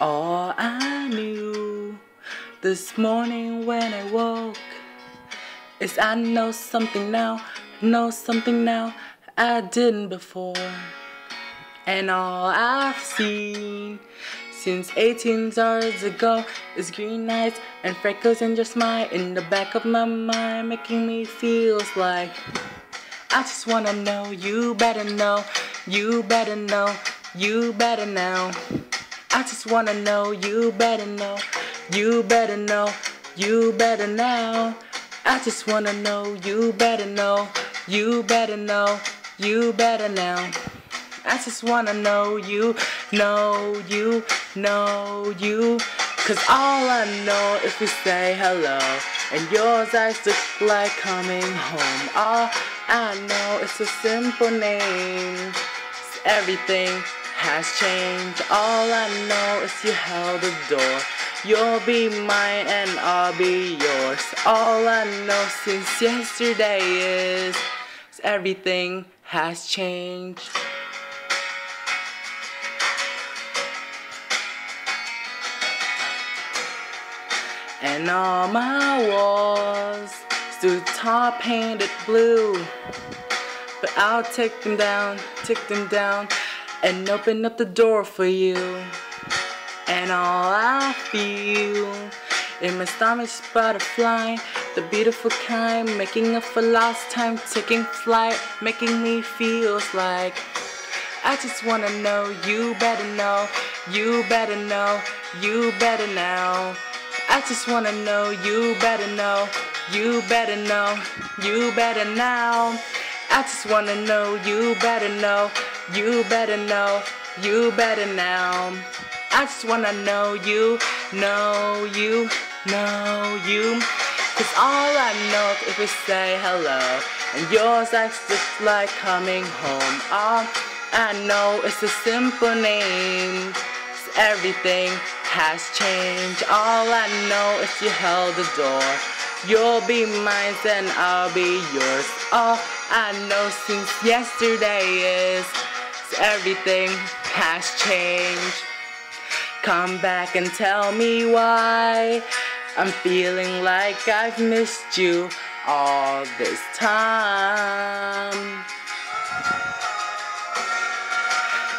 All I knew this morning when I woke, is I know something now, know something now I didn't before. And all I've seen since 18 hours ago is green eyes and freckles and your smile in the back of my mind, making me feel like I just wanna know. You better know, you better know, you better know. I just wanna know, you better know. You better know, you better know. I just wanna know, you better know, you better know, you better know. I just wanna know you, know you, know you. Cause all I know is we say hello. And yours eyes look like coming home. All I know is a simple name. It's everything has changed. All I know is you held the door. You'll be mine and I'll be yours. All I know since yesterday is everything has changed. And all my walls stood tall painted blue. But I'll take them down, take them down, and open up the door for you. And all I feel in my stomach's butterfly, the beautiful kind, making up for lost time, taking flight, making me feel like I just wanna know, you better know, you better know, you better know. I just wanna know, you better know, you better know, you better know. I just wanna know, you better know, you better know, you better now. I just wanna know you, know you, know you. Cause all I know if we say hello, and yours acts just like coming home. All I know is a simple name. Everything has changed. All I know is you held the door. You'll be mine and I'll be yours. All I know since yesterday is everything has changed. Come back and tell me why I'm feeling like I've missed you all this time.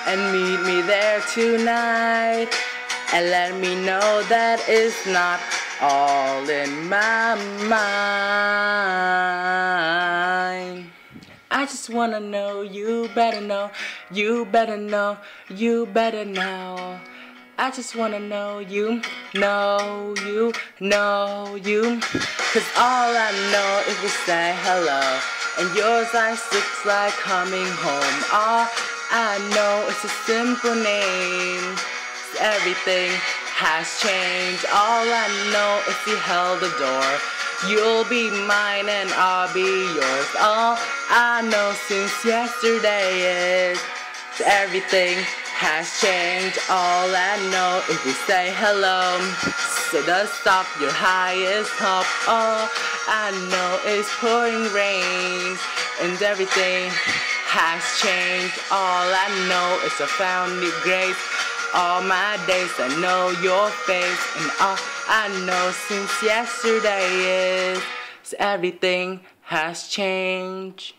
And meet me there tonight and let me know that it's not all in my mind. I just wanna know, you better know, you better know, you better know. I just wanna know you, know you, know you. Cause all I know is to say hello. And yours eyes looks like coming home. All I know is a simple name. Everything has changed. All I know is you held the door. You'll be mine and I'll be yours. All I know since yesterday is everything has changed. All I know is we say hello. So don't stop your highest hope. All I know is pouring rain and everything has changed. All I know is I found new grace. All my days I know your face and all I know since yesterday is everything has changed.